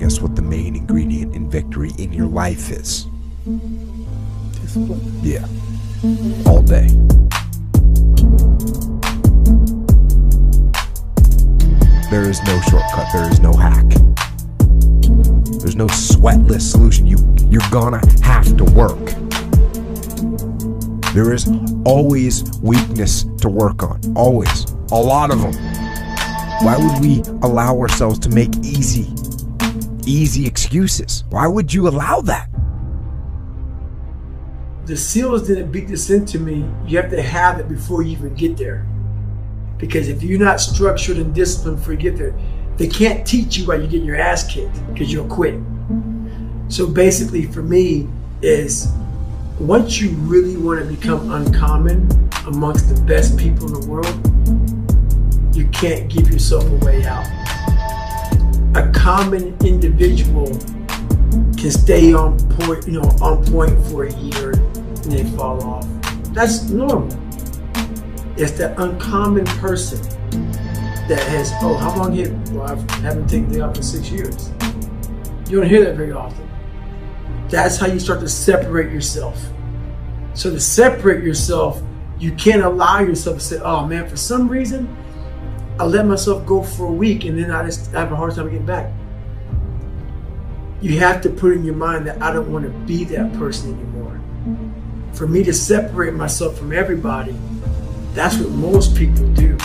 guess what the main ingredient in victory in your life is? Discipline. Yeah. All day. There is no shortcut. There is no hack. There's no sweatless solution. You you're gonna have to work. There is always weakness to work on. Always. A lot of them. Why would we allow ourselves to make easy easy excuses? Why would you allow that? The SEALs didn't beat this into me. You have to have it before you even get there. Because if you're not structured and disciplined before you get there, they can't teach you while you're getting your ass kicked because you'll quit. So basically, for me, is once you really want to become uncommon amongst the best people in the world, you can't give yourself a way out. A common individual can stay on point, you know, on point for a year and then fall off. That's normal. It's that uncommon person that has, oh, how long have well, I haven't taken the day off in six years. You don't hear that very often. That's how you start to separate yourself. So to separate yourself, you can't allow yourself to say, oh man, for some reason, I let myself go for a week and then I just have a hard time getting back. You have to put in your mind that I don't want to be that person anymore. For me to separate myself from everybody, that's what most people do.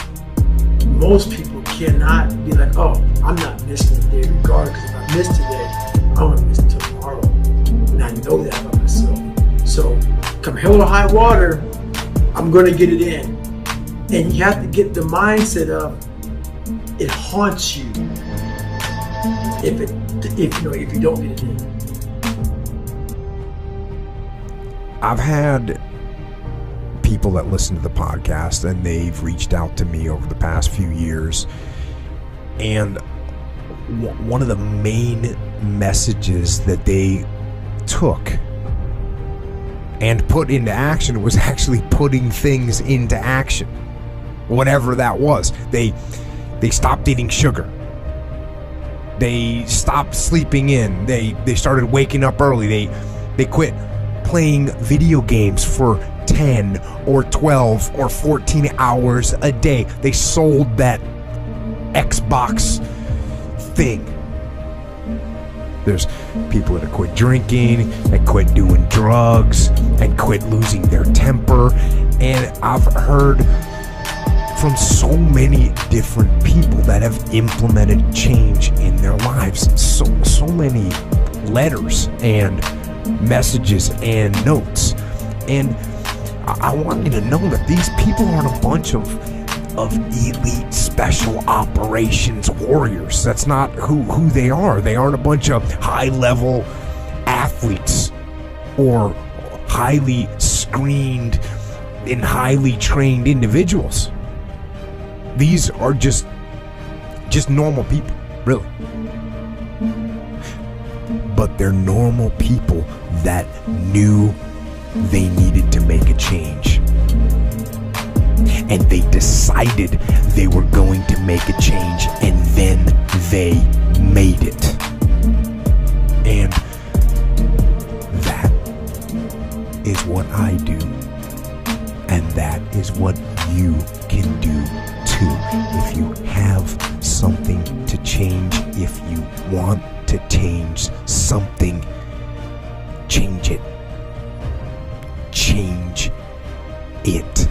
Most people cannot be like, oh, I'm not missing today regardless. If I miss today, I'm gonna miss tomorrow. And I know that about myself. So come hell or high water, I'm gonna get it in. And you have to get the mindset of it haunts you if it if you know if you don't get it in. I've had people that listen to the podcast and they've reached out to me over the past few years. And one of the main messages that they took and put into action was actually putting things into action. Whatever that was. They they stopped eating sugar. They stopped sleeping in. They they started waking up early. They they quit playing video games for 10 or 12 or 14 hours a day. They sold that Xbox thing. There's people that have quit drinking and quit doing drugs and quit losing their temper. And I've heard from so many different people that have implemented change in their lives. So so many letters and messages and notes. And I, I want you to know that these people aren't a bunch of of elite special operations warriors. That's not who who they are. They aren't a bunch of high level athletes or highly screened and highly trained individuals. These are just just normal people, really. But they're normal people that knew they needed to make a change. And they decided they were going to make a change, and then they made it. And that is what I do. And that is what you can do If you have something to change, if you want to change something, change it. Change it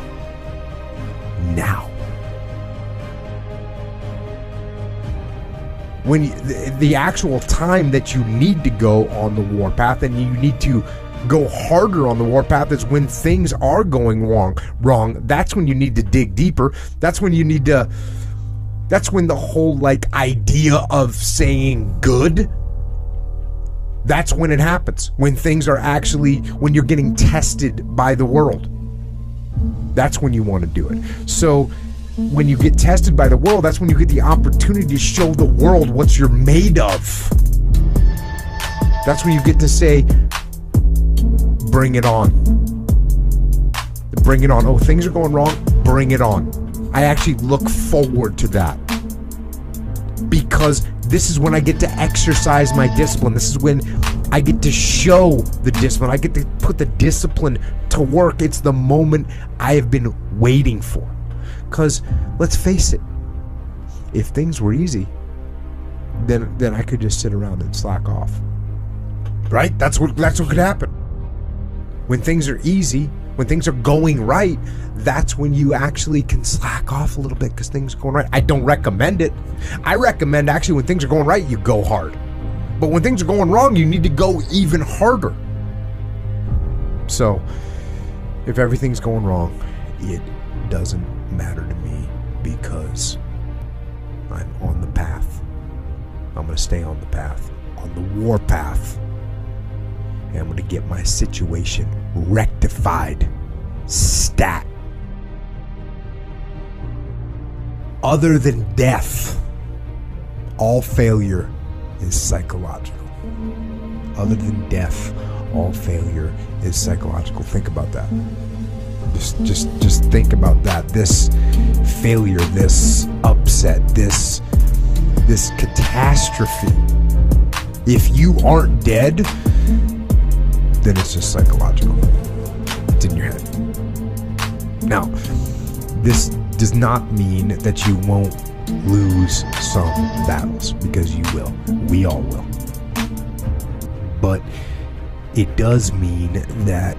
now. When you, the, the actual time that you need to go on the warpath and you need to go harder on the warpath is when things are going wrong. Wrong. That's when you need to dig deeper. That's when you need to. That's when the whole like idea of saying good. That's when it happens. When things are actually when you're getting tested by the world. That's when you want to do it. So when you get tested by the world, that's when you get the opportunity to show the world what you're made of. That's when you get to say, bring it on. Bring it on. Oh, things are going wrong. Bring it on. I actually look forward to that. Because This is when I get to exercise my discipline. This is when I get to show the discipline. I get to put the discipline to work. It's the moment I have been waiting for. Because let's face it, if things were easy, then then I could just sit around and slack off. Right? That's what that's what could happen. When things are easy, when things are going right, that's when you actually can slack off a little bit because things are going right. I don't recommend it. I recommend actually when things are going right, you go hard. But when things are going wrong, you need to go even harder. So, if everything's going wrong, it doesn't matter to me because I'm on the path. I'm going to stay on the path, on the war path. I'm going to get my situation rectified. Stat. Other than death, all failure is psychological. Other than death, all failure is psychological. Think about that. Just just just think about that. This failure, this upset, this this catastrophe. If you aren't dead, then it's just psychological. It's in your head. Now, this does not mean that you won't lose some battles because you will. We all will. But it does mean that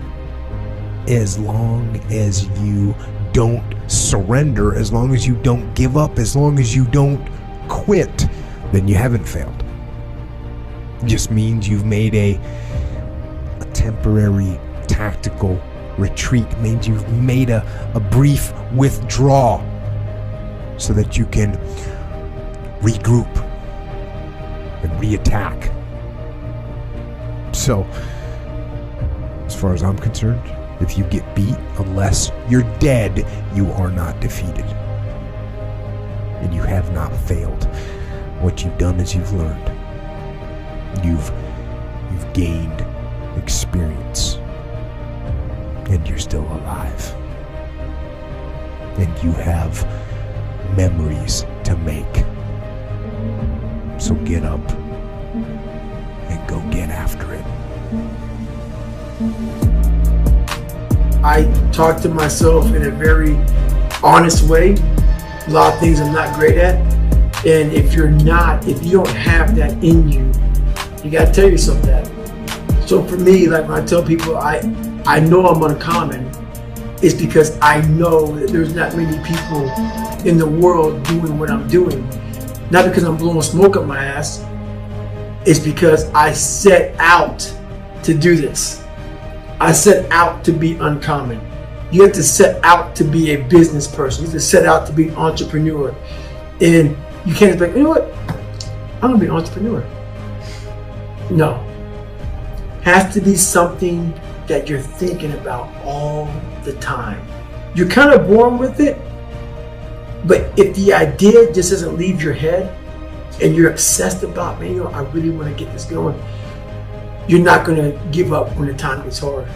as long as you don't surrender, as long as you don't give up, as long as you don't quit, then you haven't failed. It just means you've made a, a temporary tactical retreat, means you've made a, a brief withdrawal so that you can regroup and reattack. So, as far as I'm concerned, if you get beat, unless you're dead, you are not defeated. And you have not failed. What you've done is you've learned. You've you've gained experience. And you're still alive. And you have memories to make. So get up and go get after it. I talk to myself in a very honest way. A lot of things I'm not great at. And if you're not, if you don't have that in you, you gotta tell yourself that. So for me, like when I tell people I I know I'm uncommon, it's because I know that there's not many people in the world doing what I'm doing. Not because I'm blowing smoke up my ass. It's because I set out to do this. I set out to be uncommon. You have to set out to be a business person. You have to set out to be an entrepreneur. And you can't like, you know what? I'm gonna be an entrepreneur. No. Has to be something that you're thinking about all the time. You're kind of born with it, but if the idea just doesn't leave your head and you're obsessed about, man, you know, I really want to get this going, you're not going to give up when the time gets hard.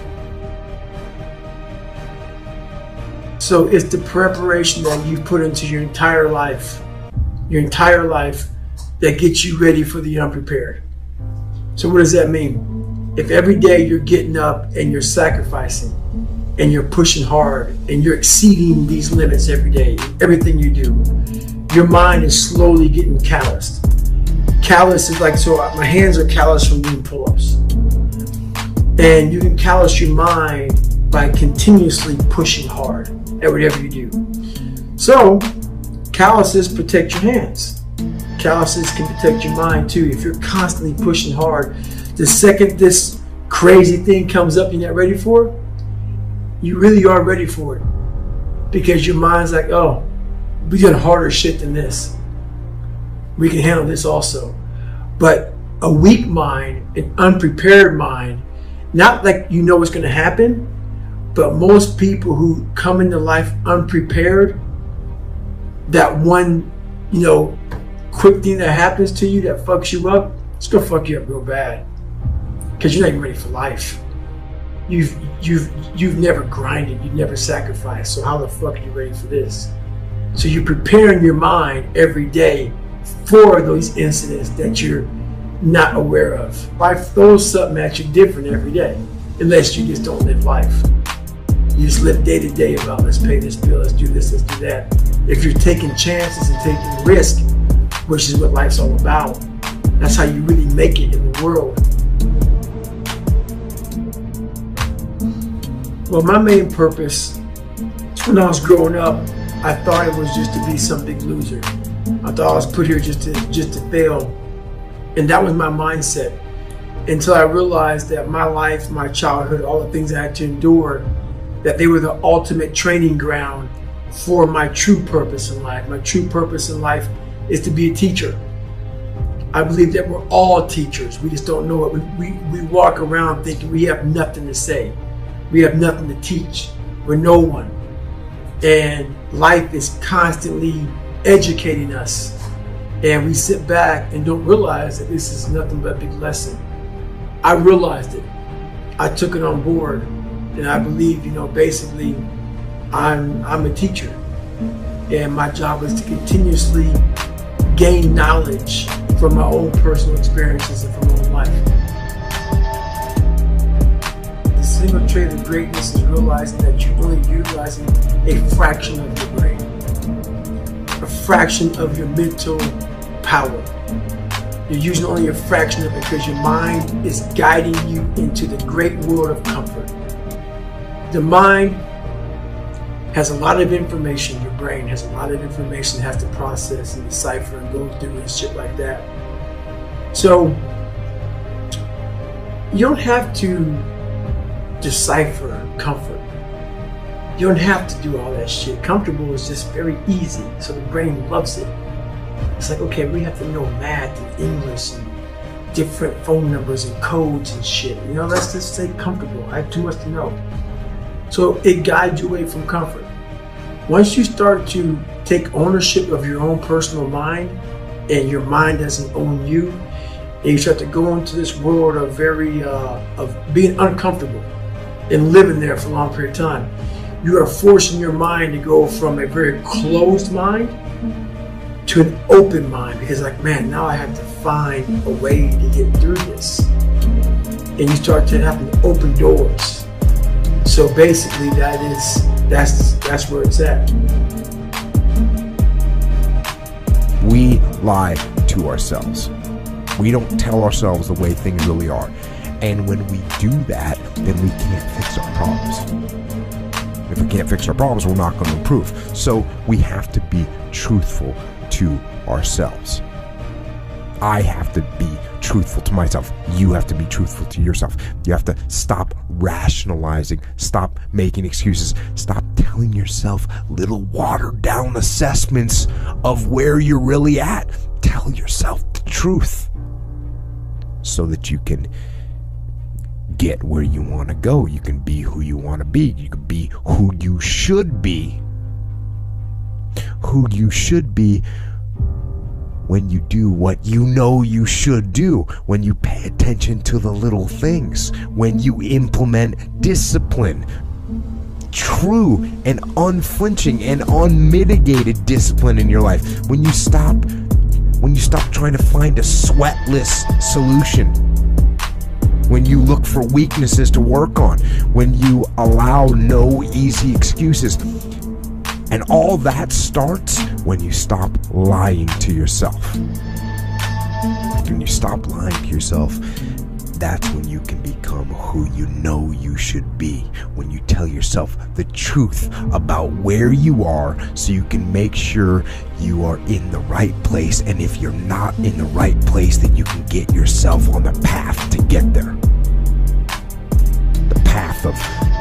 So it's the preparation that you've put into your entire life, your entire life, that gets you ready for the unprepared. So what does that mean? If every day you're getting up and you're sacrificing and you're pushing hard and you're exceeding these limits every day, everything you do, your mind is slowly getting calloused. Callous is like, so my hands are calloused from doing pull ups. And you can callous your mind by continuously pushing hard at whatever you do. So, calluses protect your hands. Calluses can protect your mind too. If you're constantly pushing hard, the second this crazy thing comes up you're not ready for, it, you really are ready for it. Because your mind's like, oh, we got harder shit than this. We can handle this also. But a weak mind, an unprepared mind, not like you know what's going to happen, but most people who come into life unprepared, that one, you know, quick thing that happens to you that fucks you up, it's gonna fuck you up real bad. Cause you're not even ready for life. You've you've you've never grinded, you've never sacrificed. So how the fuck are you ready for this? So you're preparing your mind every day for those incidents that you're not aware of. Life throws something at you different every day, unless you just don't live life. You just live day to day about let's pay this bill, let's do this, let's do that. If you're taking chances and taking risk, which is what life's all about, that's how you really make it in the world. Well, my main purpose when I was growing up, I thought it was just to be some big loser. I thought I was put here just to just to fail. And that was my mindset. Until I realized that my life, my childhood, all the things I had to endure, that they were the ultimate training ground for my true purpose in life. My true purpose in life is to be a teacher. I believe that we're all teachers. We just don't know it. We, we, we walk around thinking we have nothing to say. We have nothing to teach. We're no one. And life is constantly educating us. And we sit back and don't realize that this is nothing but a big lesson. I realized it. I took it on board. And I believe, you know, basically I'm I'm a teacher. And my job is to continuously gain knowledge from my own personal experiences and from my own life. Single trait of greatness is realizing that you're only utilizing a fraction of your brain, a fraction of your mental power. You're using only a fraction of it because your mind is guiding you into the great world of comfort. The mind has a lot of information. Your brain has a lot of information has to process and decipher and go through and shit like that. So you don't have to decipher comfort. You don't have to do all that shit. Comfortable is just very easy, so the brain loves it. It's like, okay, we have to know math and English and different phone numbers and codes and shit. You know, let's just say comfortable. I have too much to know. So it guides you away from comfort. Once you start to take ownership of your own personal mind and your mind doesn't own you, and you start to go into this world of very uh, of being uncomfortable and living there for a long period of time, you are forcing your mind to go from a very closed mind to an open mind because like man now i have to find a way to get through this. And you start to have to open doors. So basically that is that's that's where it's at. We lie to ourselves. We don't tell ourselves the way things really are and when we do that then we can't fix our problems if we can't fix our problems we're not going to improve so we have to be truthful to ourselves. I have to be truthful to myself. You have to be truthful to yourself. You have to stop rationalizing, stop making excuses, stop telling yourself little watered down assessments of where you're really at. Tell yourself the truth so that you can get where you want to go. You can be who you want to be. You can be who you should be. Who you should be when you do what you know you should do, when you pay attention to the little things, when you implement discipline, true and unflinching and unmitigated discipline in your life, when you stop when you stop trying to find a sweatless solution, when you look for weaknesses to work on, when you allow no easy excuses. And all that starts when you stop lying to yourself. When you stop lying to yourself, that's when you can become who you know you should be. When you tell yourself the truth about where you are so you can make sure you are in the right place. And if you're not in the right place, then you can get yourself on the path to get there. The path of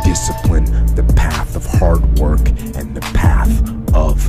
discipline, the path of hard work, and the path of